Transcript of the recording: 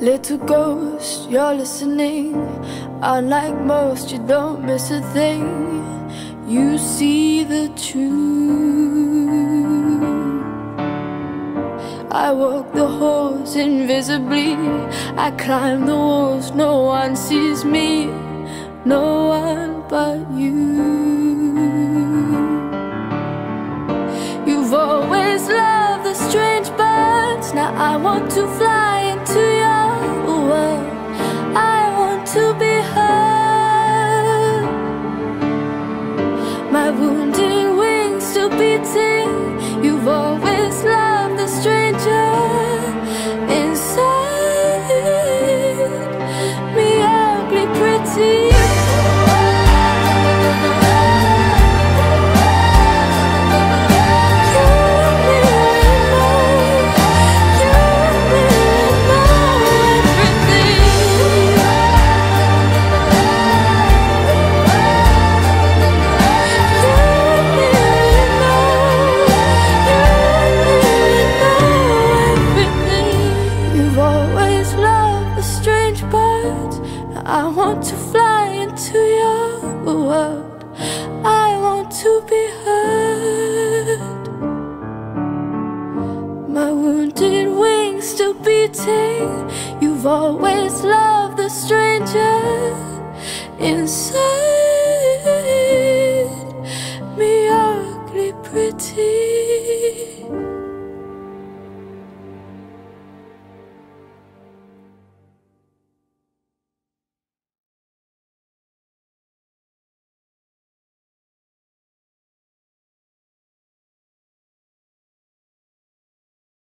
Little ghost, you're listening. Unlike most, you don't miss a thing. You see the truth. I walk the halls invisibly. I climb the walls, no one sees me. No one but you. My I want to fly into your world. I want to be heard. My wounded wings still beating. You've always loved the stranger inside.